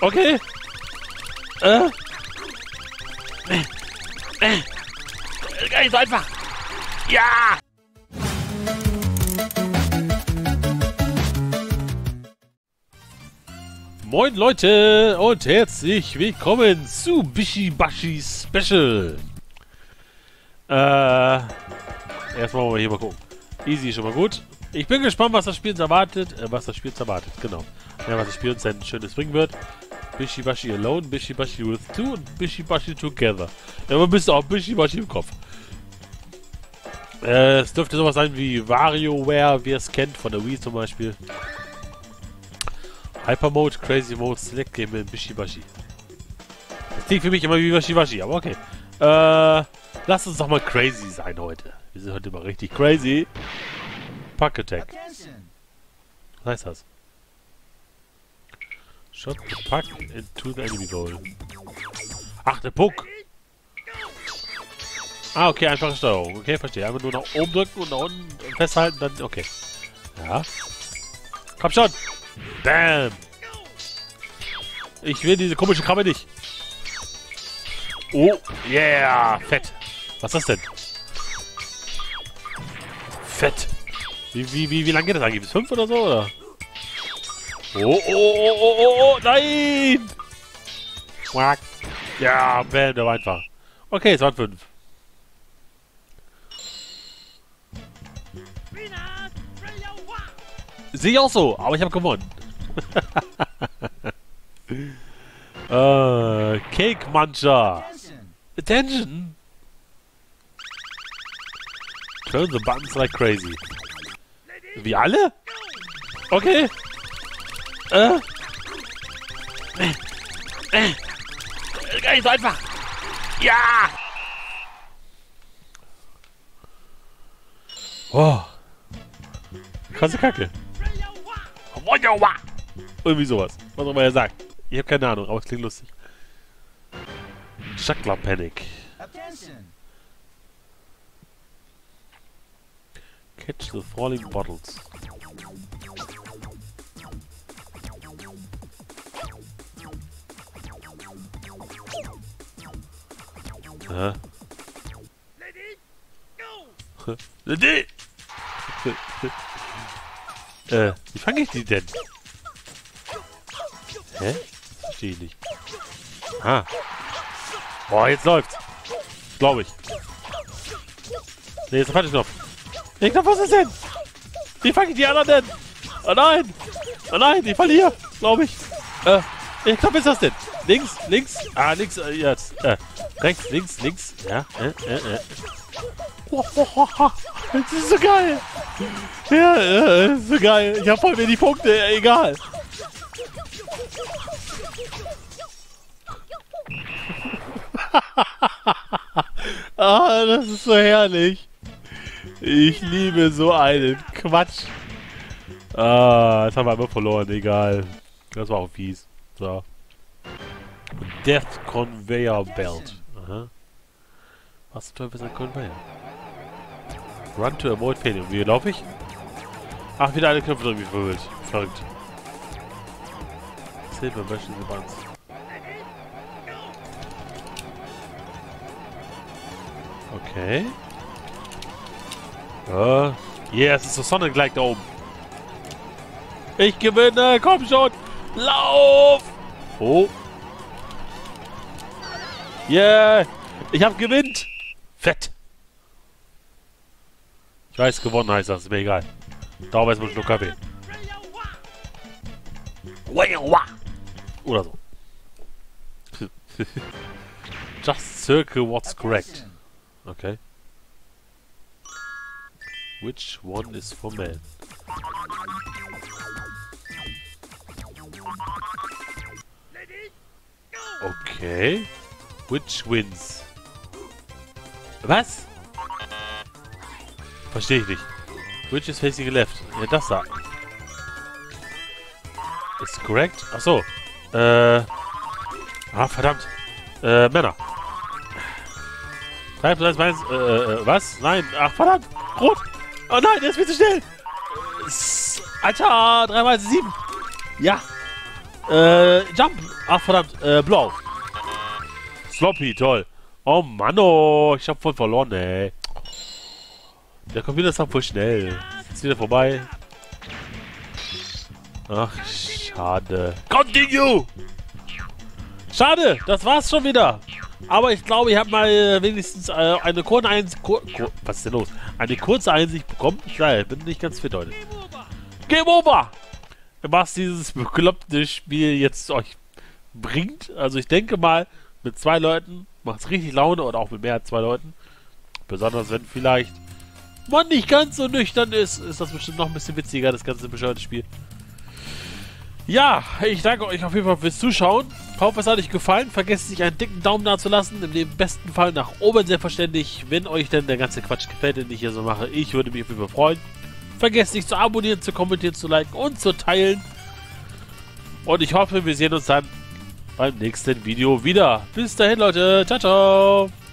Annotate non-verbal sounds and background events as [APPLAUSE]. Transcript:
Okay. Äh. Äh. Äh. Nicht so einfach. Ja! Moin Leute und herzlich willkommen zu Bishibashi Special. Äh, erstmal wollen wir hier mal gucken. Easy schon mal gut. Ich bin gespannt, was das Spiel uns erwartet. Äh, was das Spiel uns erwartet, genau. Ja, was das Spiel uns ein schönes bringen wird. Bishibashi Alone, Bishibashi with Two und Bishibashi Together. Ja, aber bist du auch Bishibashi im Kopf. Äh, es dürfte sowas sein wie WarioWare, wie ihr es kennt, von der Wii zum Beispiel. Hyper Mode, Crazy Mode, Select Game in Bishibashi. Das klingt für mich immer wie Bishibashi, aber okay. Äh, lasst uns doch mal crazy sein heute. Wir sind heute mal richtig crazy. Pack Attack. Was heißt das? Shot the puck into the enemy goal. Ach, der Puck! Ah, okay, einfache Steuerung. Okay, verstehe. Einfach nur nach oben drücken und nach unten festhalten, dann... Okay. Ja. Komm schon! Bam! Ich will diese komische Krabbe nicht. Oh, yeah! Fett. Was ist das denn? Fett. Wie, wie, wie, wie lange geht das eigentlich? Bis fünf oder so, oder? Oh, oh, oh, oh, oh, oh, nein! Quack. Ja, war einfach. Okay, es waren fünf. Sehe ich auch so, aber ich habe gewonnen. [LAUGHS] äh, Cake Muncher. Attention! Turn the buttons like crazy. Wie alle? Okay. Äh. Äh. Äh. Gar nicht so einfach. Ja! Oh. Krasse Kacke. Irgendwie sowas. Was auch immer er sagt. Ich habe keine Ahnung, aber es klingt lustig. Juggler Panic. Catch the falling bottles. Hä? [LAUGHS] Äh, wie fange ich die denn? Hä? Verstehe ich nicht. Ah. Boah, jetzt läuft's. Glaube ich. Ne, jetzt der falsche Knopf. Ich glaube, was ist denn? Wie fange ich die anderen denn? Oh nein! Oh nein, ich verliere, glaube ich. Äh, ich glaube, ist das denn? Links, links, ah, links, äh, jetzt. Äh, rechts, links, links, ja, äh, äh, äh. Oh, oh, oh. Das ist so geil. Ja, äh, ist so geil. Ich habe voll die Punkte, egal. [LAUGHS] ah, das ist so herrlich. Ich liebe so einen Quatsch. Ah, jetzt haben wir einmal verloren, egal. Das war auch fies. So. Death Conveyor Belt. Aha. Was zum Teufel ist ein Conveyor? Run to avoid failure. Wie laufe ich? Ach, wieder eine Knöpfe drücken, wie verwirrt. Verrückt. Silver the Buns. Okay. Uh, yeah, es ist so Sonnengleich da oben. Ich gewinne, komm schon. Lauf! Oh. Yeah, ich hab gewinnt. Fett. Ich weiß, gewonnen heißt das, ist mir egal. Dauer ist mal nur Kaffee. Oder so. [LAUGHS] Just circle what's correct. Okay. Which one is for men? Okay. Which wins? Was? Verstehe ich nicht. Which is facing left? Ja, das da. Ist correct? Achso. Äh. Ah, verdammt. Äh, Männer. 3 plus 1 meins. Äh, äh, was? Nein. Ach, verdammt. Rot. Oh nein, der ist viel zu schnell. Alter, 3 mal 7. Ja. Äh, Jump. Ach, verdammt. Äh, Blau. Sloppy, toll. Oh Mann, oh. Ich hab voll verloren, ey. Der Computer ist voll schnell. Ist wieder vorbei. Ach, schade. Continue! Schade, das war's schon wieder. Aber ich glaube, ich habe mal äh, wenigstens äh, eine kurze Einsicht... Was ist denn los? Eine kurze Einsicht bekommen. Ich bin nicht ganz fit heute. Game over! Was dieses bekloppte Spiel jetzt euch bringt. Also ich denke mal, mit zwei Leuten macht es richtig Laune oder auch mit mehr als zwei Leuten. Besonders wenn vielleicht man nicht ganz so nüchtern ist, ist das bestimmt noch ein bisschen witziger, das ganze bescheuerte Spiel. Ja, ich danke euch auf jeden Fall fürs Zuschauen. Hoffe, es hat euch gefallen. Vergesst nicht einen dicken Daumen da zu lassen. Im besten Fall nach oben, selbstverständlich. Wenn euch denn der ganze Quatsch gefällt, den ich hier so mache, ich würde mich auf jeden Fall freuen. Vergesst nicht zu abonnieren, zu kommentieren, zu liken und zu teilen. Und ich hoffe, wir sehen uns dann beim nächsten Video wieder. Bis dahin, Leute. Ciao, ciao.